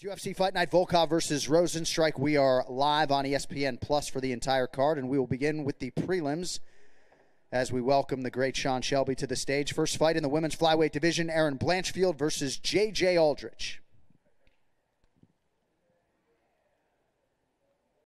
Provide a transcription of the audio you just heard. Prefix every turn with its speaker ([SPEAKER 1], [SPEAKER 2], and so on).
[SPEAKER 1] UFC Fight Night Volkov versus Rozenstruik. We are live on ESPN Plus for the entire card, and we will begin with the prelims as we welcome the great Sean Shelby to the stage. First fight in the women's flyweight division Erin Blanchfield versus J.J. Aldrich.